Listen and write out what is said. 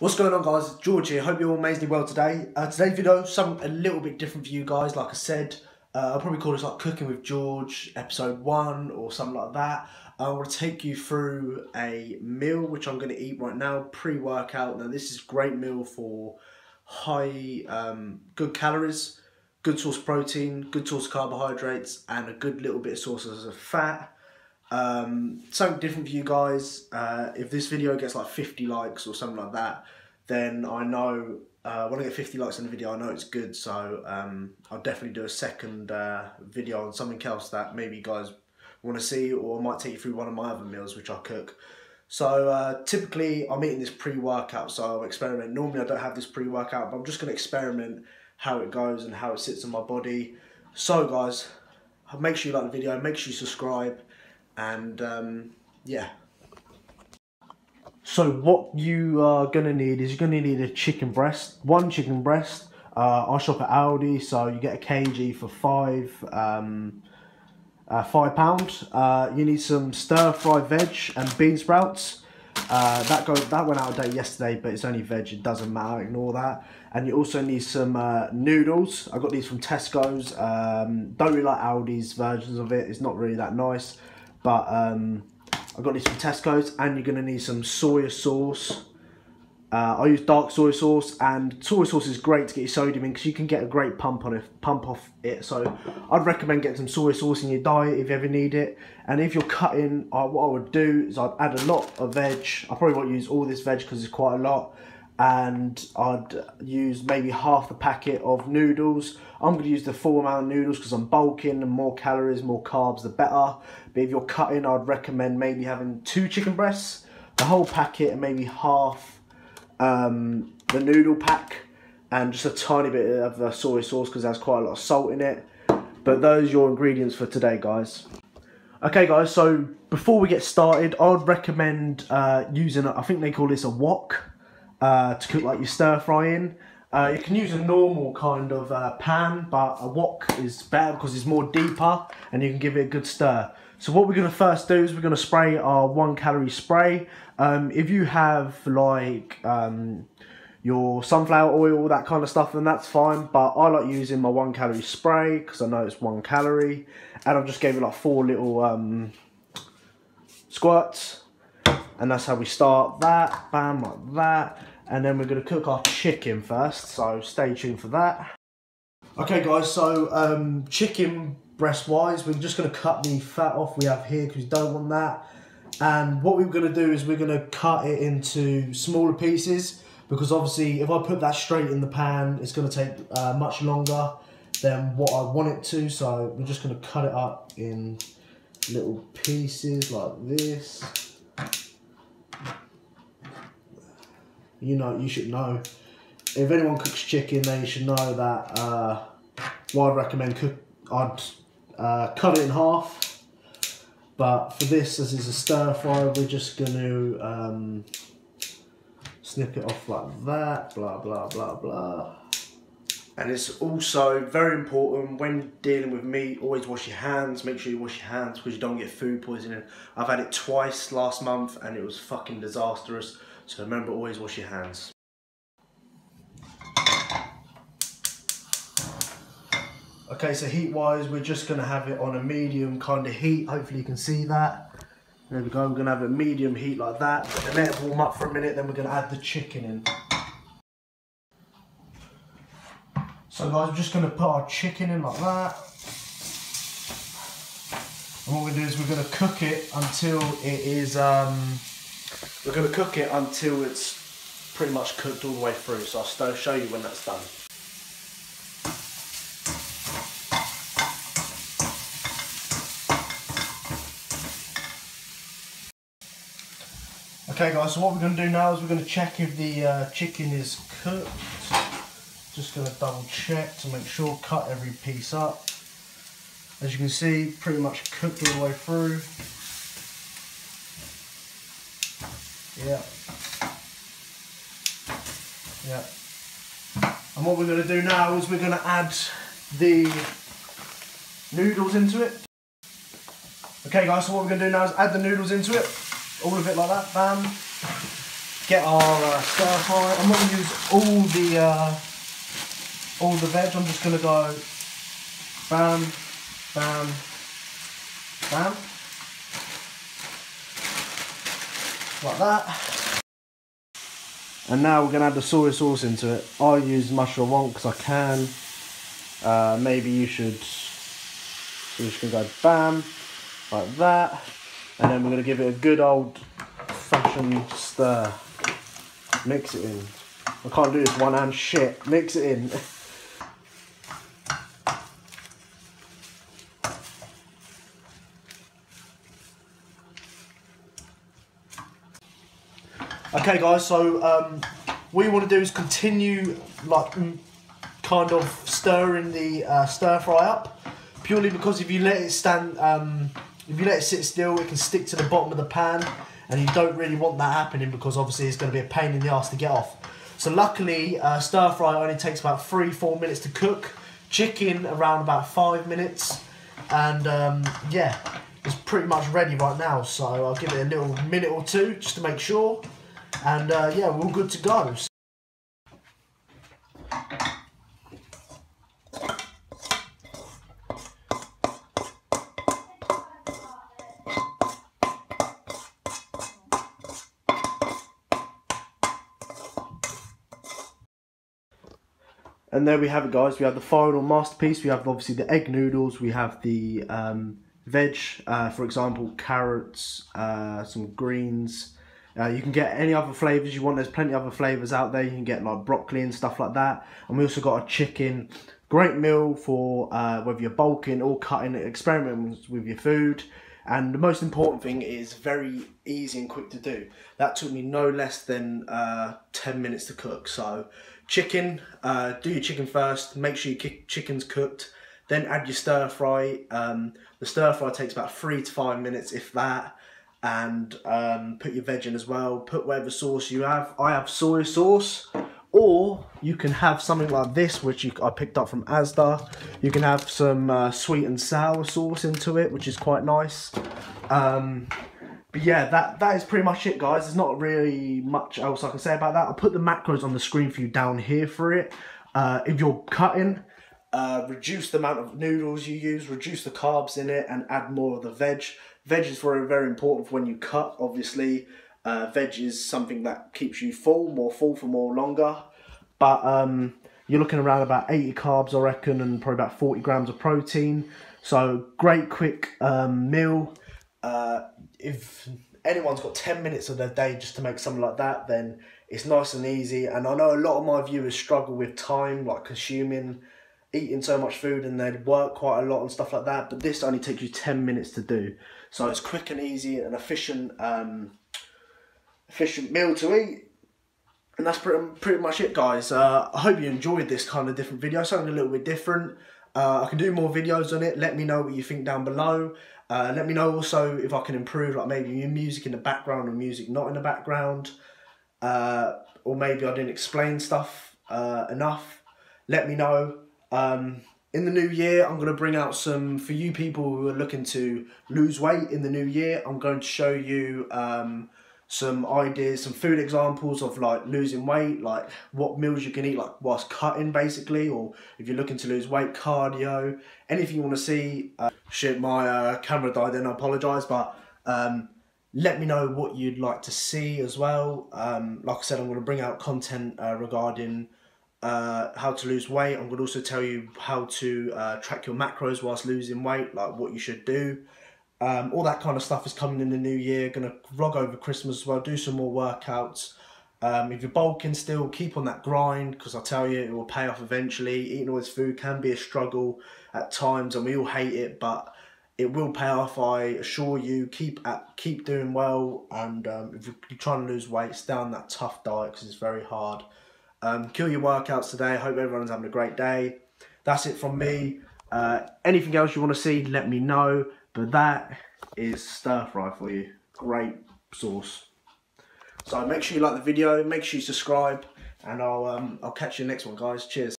What's going on guys, George here, hope you're all amazingly well today. Uh, today's video, something a little bit different for you guys, like I said, uh, I'll probably call this like Cooking with George episode 1 or something like that. I want to take you through a meal which I'm going to eat right now, pre-workout. Now this is great meal for high, um, good calories, good source protein, good source carbohydrates and a good little bit of sources of fat. Um, something different for you guys. Uh, if this video gets like 50 likes or something like that, then I know uh, when I get 50 likes on the video, I know it's good. So um, I'll definitely do a second uh, video on something else that maybe you guys want to see, or I might take you through one of my other meals which I cook. So uh, typically I'm eating this pre-workout, so I'll experiment. Normally I don't have this pre-workout, but I'm just going to experiment how it goes and how it sits in my body. So guys, make sure you like the video, make sure you subscribe and um, yeah. So what you are gonna need is you're gonna need a chicken breast, one chicken breast. Uh, I shop at Aldi, so you get a kg for five, um, uh, five pound. Uh, you need some stir fry veg and bean sprouts. Uh, that go that went out of date yesterday, but it's only veg. It doesn't matter. Ignore that. And you also need some uh, noodles. I got these from Tesco's. Um, don't really like Aldi's versions of it. It's not really that nice. But um, I've got these from Tesco's and you're going to need some soy sauce. Uh, I use dark soy sauce and soy sauce is great to get your sodium in because you can get a great pump on it, pump off it. So I'd recommend getting some soy sauce in your diet if you ever need it. And if you're cutting, uh, what I would do is I'd add a lot of veg. I probably won't use all this veg because it's quite a lot and I'd use maybe half the packet of noodles. I'm going to use the full amount of noodles because I'm bulking and more calories, more carbs, the better. But if you're cutting, I'd recommend maybe having two chicken breasts, the whole packet and maybe half um, the noodle pack and just a tiny bit of the soy sauce because there's quite a lot of salt in it. But those are your ingredients for today, guys. Okay, guys, so before we get started, I'd recommend uh, using, I think they call this a wok uh, to cook like your stir fry in. Uh, you can use a normal kind of uh, pan, but a wok is better because it's more deeper and you can give it a good stir. So what we're going to first do is we're going to spray our one calorie spray. Um, if you have like um, your sunflower oil, that kind of stuff, then that's fine. But I like using my one calorie spray because I know it's one calorie. And I've just gave it like four little um, squirts. And that's how we start that, bam, like that and then we're going to cook our chicken first so stay tuned for that. Okay guys so um, chicken breast wise we're just going to cut the fat off we have here because we don't want that. And what we're going to do is we're going to cut it into smaller pieces because obviously if I put that straight in the pan it's going to take uh, much longer than what I want it to. So we're just going to cut it up in little pieces like this you know, you should know. If anyone cooks chicken, then you should know that. Uh, what I'd recommend cook, I'd uh, cut it in half. But for this, as is a stir fry, we're just going to um, snip it off like that. Blah blah blah blah. And it's also very important when dealing with meat, always wash your hands. Make sure you wash your hands because you don't get food poisoning. I've had it twice last month and it was fucking disastrous. So remember, always wash your hands. Okay, so heat-wise, we're just going to have it on a medium kind of heat. Hopefully you can see that. There we go, we're going to have a medium heat like that. And let it warm up for a minute, then we're going to add the chicken in. So guys, we're just going to put our chicken in like that. And what we're to do is we're going to cook it until it is um, we're going to cook it until it's pretty much cooked all the way through, so I'll show you when that's done. Okay guys, so what we're going to do now is we're going to check if the uh, chicken is cooked. Just going to double check to make sure, cut every piece up. As you can see, pretty much cooked all the way through. Yeah. Yeah. And what we're going to do now is we're going to add the noodles into it. Okay guys, so what we're going to do now is add the noodles into it. All of it like that, bam. get our uh, stir fry. I'm not going to use all the uh, all the veg. I'm just going to go bam, bam, bam, like that. And now we're going to add the soy sauce into it. I use mushroom one because I can. Uh, maybe you should. We're just going to go bam, like that. And then we're going to give it a good old fashioned stir. Mix it in. I can't do this one hand shit. Mix it in. Okay guys, so um, what want to do is continue like kind of stirring the uh, stir fry up purely because if you let it stand, um, if you let it sit still, it can stick to the bottom of the pan and you don't really want that happening because obviously it's going to be a pain in the ass to get off. So luckily, uh, stir fry only takes about three, four minutes to cook. Chicken around about five minutes, and um, yeah, it's pretty much ready right now. So I'll give it a little minute or two just to make sure, and uh, yeah, we're all good to go. And there we have it guys, we have the final masterpiece, we have obviously the egg noodles, we have the um, veg, uh, for example carrots, uh, some greens, uh, you can get any other flavours you want, there's plenty of other flavours out there, you can get like broccoli and stuff like that. And we also got a chicken, great meal for uh, whether you're bulking or cutting, experimenting with your food. And the most important thing is very easy and quick to do. That took me no less than uh, 10 minutes to cook. So chicken, uh, do your chicken first, make sure your chicken's cooked, then add your stir fry. Um, the stir fry takes about three to five minutes, if that. And um, put your veg in as well. Put whatever sauce you have. I have soy sauce. Or you can have something like this which you, I picked up from Asda. You can have some uh, sweet and sour sauce into it which is quite nice. Um, but yeah that that is pretty much it guys. There's not really much else I can say about that. I'll put the macros on the screen for you down here for it. Uh, if you're cutting uh, reduce the amount of noodles you use reduce the carbs in it and add more of the veg veg is very very important for when you cut obviously uh, veg is something that keeps you full, more full for more longer. But um, you're looking around about 80 carbs, I reckon, and probably about 40 grams of protein. So great quick um, meal. Uh, if anyone's got 10 minutes of their day just to make something like that, then it's nice and easy. And I know a lot of my viewers struggle with time, like consuming, eating so much food, and they'd work quite a lot and stuff like that. But this only takes you 10 minutes to do. So it's quick and easy and efficient. Um, efficient meal to eat. And that's pretty, pretty much it, guys. Uh, I hope you enjoyed this kind of different video, something a little bit different. Uh, I can do more videos on it. Let me know what you think down below. Uh, let me know also if I can improve, like maybe music in the background or music not in the background. Uh, or maybe I didn't explain stuff uh, enough. Let me know. Um, in the new year, I'm going to bring out some, for you people who are looking to lose weight in the new year, I'm going to show you um, some ideas, some food examples of like losing weight, like what meals you can eat, like whilst cutting basically, or if you're looking to lose weight, cardio, anything you want to see. Uh, shit, my uh, camera died then, I apologise, but um, let me know what you'd like to see as well. Um, like I said, I'm going to bring out content uh, regarding uh, how to lose weight. I'm going to also tell you how to uh, track your macros whilst losing weight, like what you should do. Um, all that kind of stuff is coming in the new year. Going to vlog over Christmas as well, do some more workouts. Um, if you're bulking still, keep on that grind because I tell you, it will pay off eventually. Eating all this food can be a struggle at times and we all hate it, but it will pay off, I assure you. Keep at, keep doing well and um, if you're trying to lose weight, stay on that tough diet because it's very hard. Um, kill your workouts today. Hope everyone's having a great day. That's it from me. Uh, anything else you want to see, let me know. But that is stir fry for you. Great sauce. So make sure you like the video, make sure you subscribe, and I'll um, I'll catch you next one, guys. Cheers.